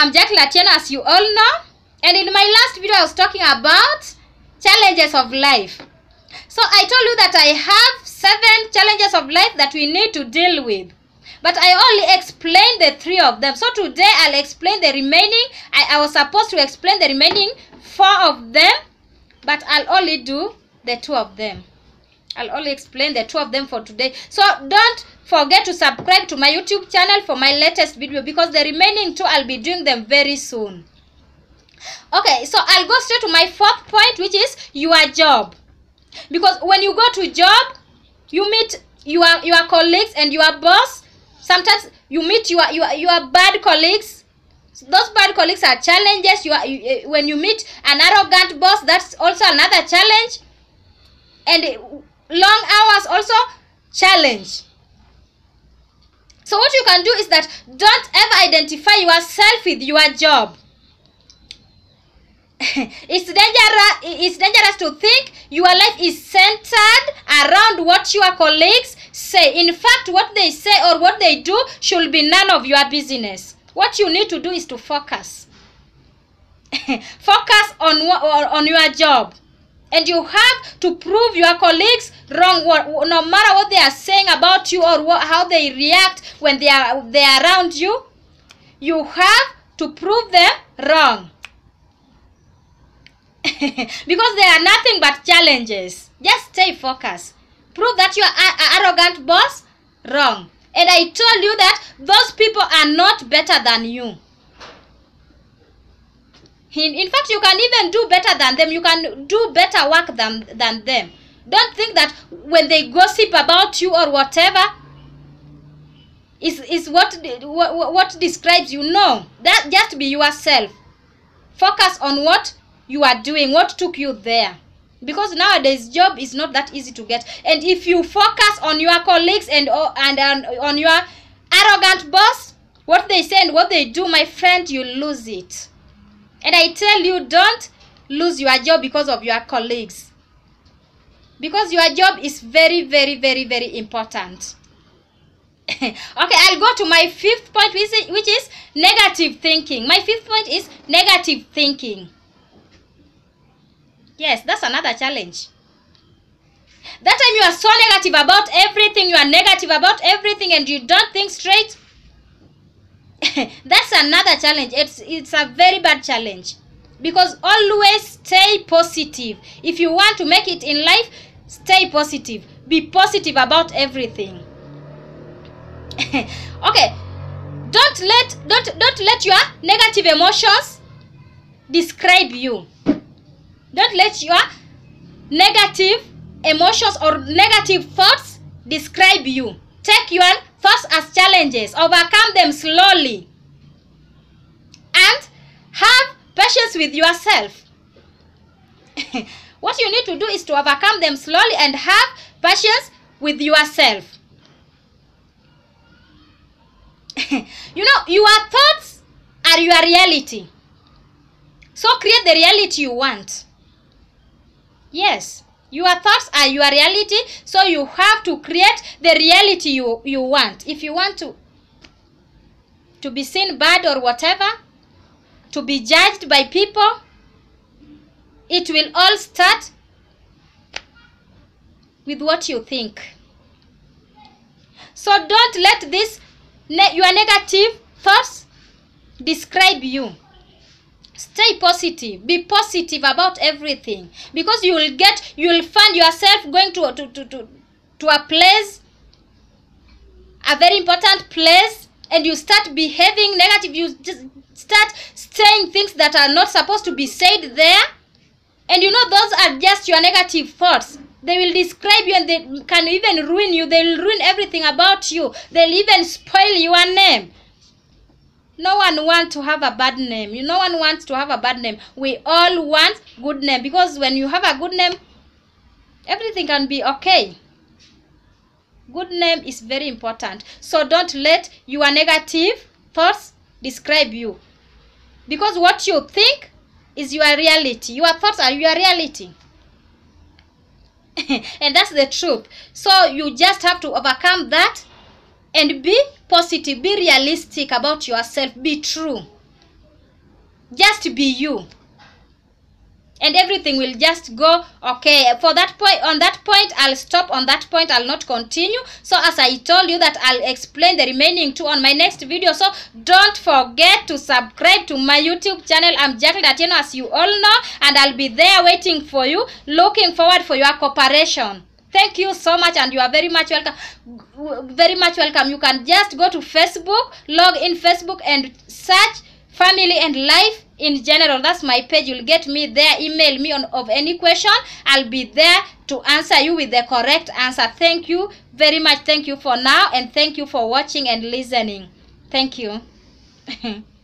I'm Jacqueline Atieno, as you all know. And in my last video, I was talking about challenges of life. So I told you that I have seven challenges of life that we need to deal with. But I only explained the three of them. So today I'll explain the remaining. I, I was supposed to explain the remaining four of them, but I'll only do the two of them. I'll only explain the two of them for today. So don't forget to subscribe to my YouTube channel for my latest video because the remaining two I'll be doing them very soon. Okay, so I'll go straight to my fourth point which is your job. Because when you go to job, you meet your your colleagues and your boss. Sometimes you meet your your, your bad colleagues. Those bad colleagues are challenges. You, are, you eh, when you meet an arrogant boss, that's also another challenge. And long hours also challenge. So what you can do is that don't ever identify yourself with your job. it's dangerous it's dangerous to think your life is centered around what your colleagues say in fact what they say or what they do should be none of your business what you need to do is to focus focus on on your job and you have to prove your colleagues wrong no matter what they are saying about you or what, how they react when they are they are around you you have to prove them wrong. Because they are nothing but challenges. Just stay focused. Prove that you are arrogant boss wrong. And i told you that those people are not better than you in, fact you can even do better than them. You can do better work than than them. Don't think that when they gossip about you or whatever is is what what, what describes you. No. That just be yourself. Focus on what you are doing what took you there. Because nowadays job is not that easy to get. And if you focus on your colleagues and and, and on your arrogant boss what they say and what they do my friend you lose it and i tell you don't lose your job because of your colleagues. Because your job is very very very very important. Okay i'll go to my fifth point which is, negative thinking. My fifth point is negative thinking. Yes, that's another challenge. That time you are so negative about everything, you are negative about everything and you don't think straight. that's another challenge. It's it's a very bad challenge. Because always stay positive. If you want to make it in life, stay positive. Be positive about everything. okay. Don't let don't don't let your negative emotions describe you don't let your negative emotions or negative thoughts describe you. Take your thoughts as challenges, overcome them slowly, and have patience with yourself. what you need to do is to overcome them slowly and have patience with yourself. you know, your thoughts are your reality. So create the reality you want. Yes, your thoughts are your reality, so you have to create the reality you, you want. If you want to, to be seen bad or whatever, to be judged by people, it will all start with what you think. So don't let this ne your negative thoughts describe you stay positive. Be positive about everything. Because you will get you will find yourself going to to, to, to, to a place a very important place and you start behaving negative. You just start saying things that are not supposed to be said there. And you know those are just your negative thoughts. They will describe you and they can even ruin you. They will ruin everything about you. They'll even spoil your name no one wants to have a bad name. You no one wants to have a bad name. We all want good name because when you have a good name everything can be okay. Good name is very important. So don't let your negative thoughts describe you. Because what you think is your reality. Your thoughts are your reality. And that's the truth. So you just have to overcome that and be positive be realistic about yourself be true. Just be you. And everything will just go okay. For that point on that point i'll stop. On that point i'll not continue. So as i told you that i'll explain the remaining two on my next video. So don't forget to subscribe to my youtube channel. I'm jacqueline atieno as you all know. And i'll be there waiting for you looking forward for your cooperation thank you so much and you are very much welcome. Very much welcome. You can just go to facebook log in facebook and search family and life in general. That's my page. You'll get me there. Email me on of any question. I'll be there to answer you with the correct answer. Thank you very much. Thank you for now and thank you for watching and listening. Thank you